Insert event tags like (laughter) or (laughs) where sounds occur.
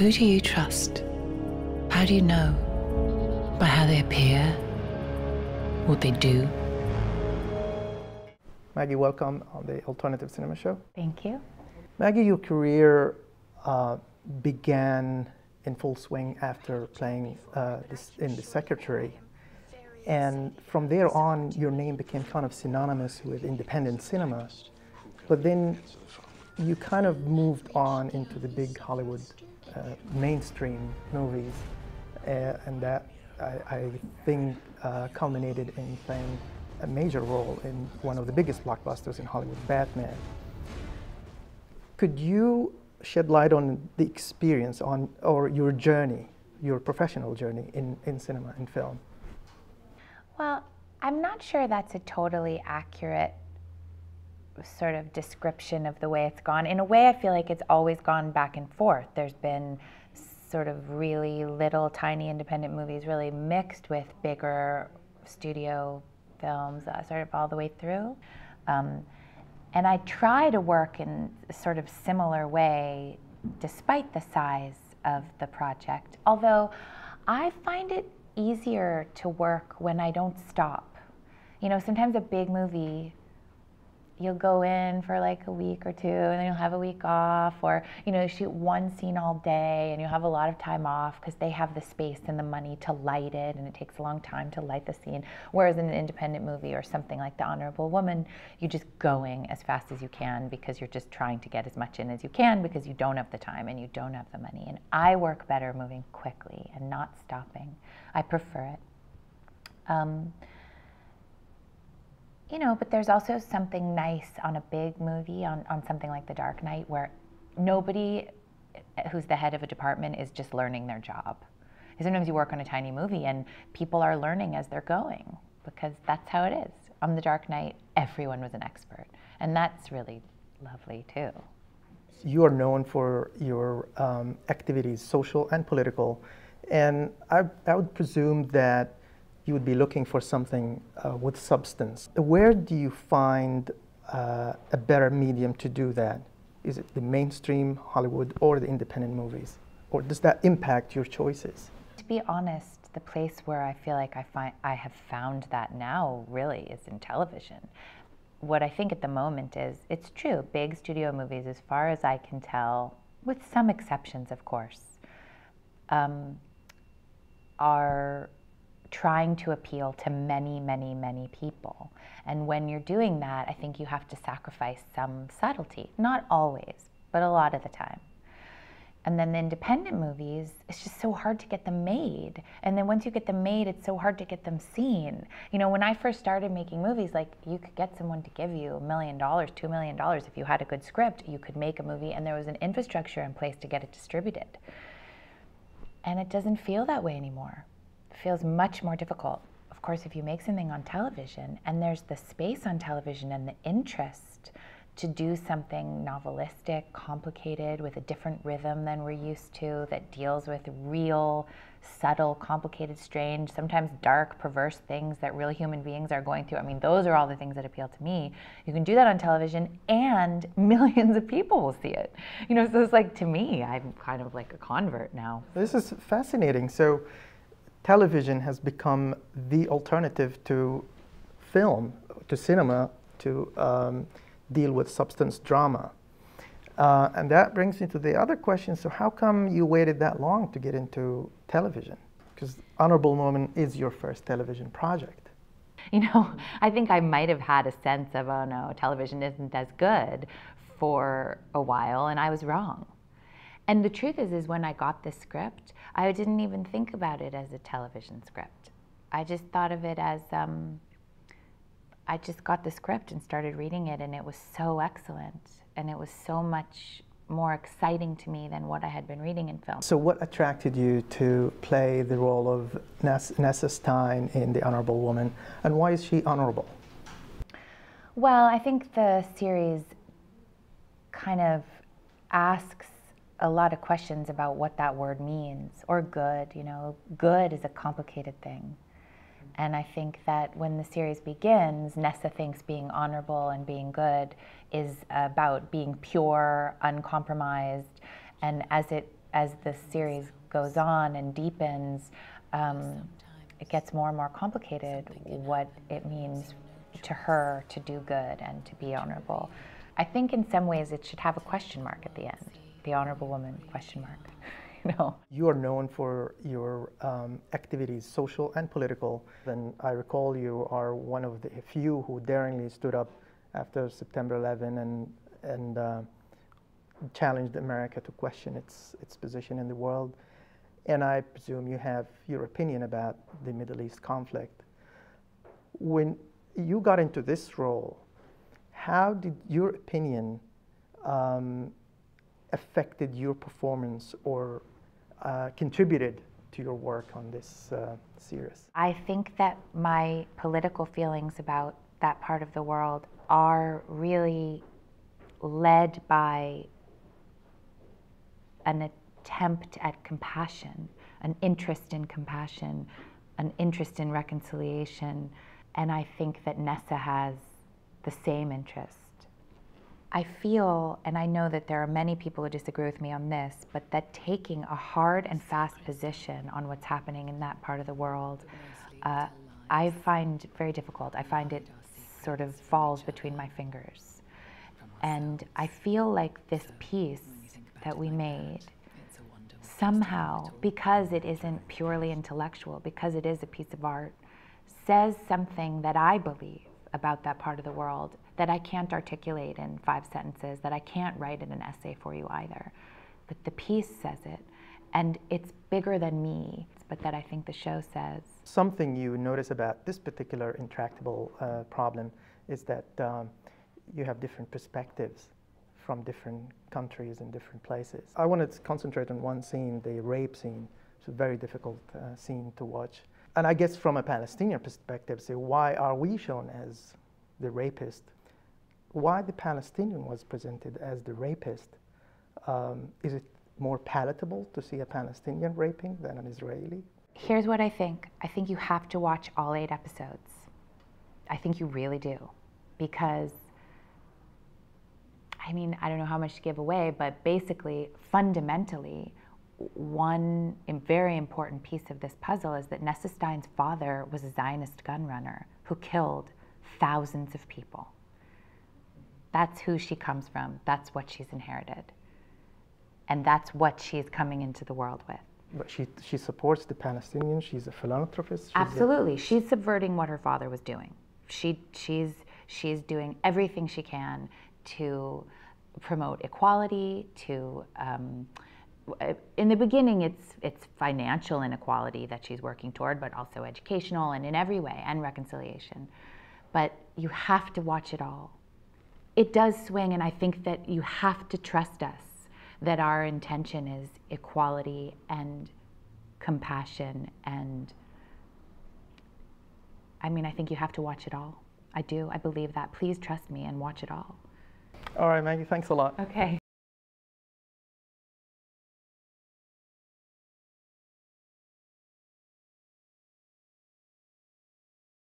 Who do you trust? How do you know? By how they appear? What they do? Maggie, welcome on the Alternative Cinema Show. Thank you. Maggie, your career uh, began in full swing after playing uh, this, in The Secretary. And from there on, your name became kind of synonymous with independent cinema. But then you kind of moved on into the big Hollywood mainstream movies. Uh, and that, I, I think, uh, culminated in playing a major role in one of the biggest blockbusters in Hollywood, Batman. Could you shed light on the experience on or your journey, your professional journey in, in cinema and film? Well, I'm not sure that's a totally accurate sort of description of the way it's gone. In a way, I feel like it's always gone back and forth. There's been sort of really little, tiny independent movies, really mixed with bigger studio films, uh, sort of all the way through. Um, and I try to work in a sort of similar way, despite the size of the project. Although I find it easier to work when I don't stop. You know, sometimes a big movie, you'll go in for like a week or two and then you'll have a week off or you know shoot one scene all day and you'll have a lot of time off because they have the space and the money to light it and it takes a long time to light the scene. Whereas in an independent movie or something like the honorable woman you're just going as fast as you can because you're just trying to get as much in as you can because you don't have the time and you don't have the money. And i work better moving quickly and not stopping. I prefer it. Um, you know, but there's also something nice on a big movie, on, on something like The Dark Knight, where nobody who's the head of a department is just learning their job. Sometimes you work on a tiny movie and people are learning as they're going because that's how it is. On The Dark Knight, everyone was an expert, and that's really lovely too. You are known for your um, activities, social and political, and I, I would presume that you would be looking for something uh, with substance. Where do you find uh, a better medium to do that? Is it the mainstream Hollywood or the independent movies? Or does that impact your choices? To be honest, the place where I feel like I find I have found that now really is in television. What I think at the moment is it's true, big studio movies, as far as I can tell, with some exceptions, of course, um, are trying to appeal to many, many, many people. And when you're doing that, I think you have to sacrifice some subtlety. Not always, but a lot of the time. And then the independent movies, it's just so hard to get them made. And then once you get them made, it's so hard to get them seen. You know, when I first started making movies, like you could get someone to give you a million dollars, two million dollars. If you had a good script, you could make a movie and there was an infrastructure in place to get it distributed. And it doesn't feel that way anymore feels much more difficult. Of course, if you make something on television and there's the space on television and the interest to do something novelistic, complicated, with a different rhythm than we're used to, that deals with real, subtle, complicated, strange, sometimes dark, perverse things that real human beings are going through. I mean, those are all the things that appeal to me. You can do that on television, and (laughs) millions of people will see it. You know, so it's like to me, I'm kind of like a convert now. This is fascinating. So, television has become the alternative to film, to cinema, to um, deal with substance drama. Uh, and that brings me to the other question. So how come you waited that long to get into television? Because Honorable Woman is your first television project. (laughs) You know, I think I might have had a sense of, oh no, television isn't as good for a while, and I was wrong. And the truth is, is when I got this script, I didn't even think about it as a television script. I just thought of it as, um, I just got the script and started reading it, and it was so excellent, and it was so much more exciting to me than what I had been reading in film. So, what attracted you to play the role of Nessa Stein in The Honorable Woman, and why is she honorable? Well, I think the series kind of asks a lot of questions about what that word means, or good. You know, good is a complicated thing. And I think that when the series begins, Nessa thinks being honorable and being good is about being pure, uncompromised. And as it as the series goes on and deepens, um, it gets more and more complicated what it means to her to do good and to be honorable. I think in some ways it should have a question mark at the end. The honorable woman question mark. (laughs) you know. You are known for your um, activities, social and political. And I recall you are one of the few who daringly stood up after September 11 and and uh, challenged America to question its its position in the world. And I presume you have your opinion about the Middle East conflict. When you got into this role, how did your opinion um, affected your performance or uh, contributed to your work on this uh, series? I think that my political feelings about that part of the world are really led by an attempt at compassion, an interest in compassion, an interest in reconciliation. And I think that Nessa has the same interest. I feel, and I know that there are many people who disagree with me on this, but that taking a hard and fast position on what's happening in that part of the world, uh, I find very difficult. I find it sort of falls between my fingers. And I feel like this piece that we made somehow, because it isn't purely intellectual, because it is a piece of art, says something that I believe about that part of the world that I can't articulate in five sentences, that I can't write in an essay for you either. But the piece says it, and it's bigger than me, but that I think the show says. Something you notice about this particular intractable uh, problem is that um, you have different perspectives from different countries and different places. I wanted to concentrate on one scene, the rape scene. It's a very difficult uh, scene to watch. And I guess from a Palestinian perspective, say, why are we shown as the rapist? Why the Palestinian was presented as the rapist? Um, is it more palatable to see a Palestinian raping than an Israeli? Here's what I think I think you have to watch all eight episodes. I think you really do. Because I mean, I don't know how much to give away, but basically, fundamentally, one very important piece of this puzzle is that Nessa Stein's father was a Zionist gun runner who killed thousands of people. That's who she comes from. That's what she's inherited. And that's what she's coming into the world with. But she, she supports the Palestinians. She's a philanthropist. She's Absolutely. A... She's subverting what her father was doing. She, she's, she's doing everything she can to promote equality, to um, in the beginning it's it's financial inequality that she's working toward, but also educational and in every way and reconciliation. But you have to watch it all. It does swing, and I think that you have to trust us that our intention is equality and compassion and I mean, I think you have to watch it all. I do. I believe that. Please trust me and watch it all. All right, Maggie, thanks a lot. Okay.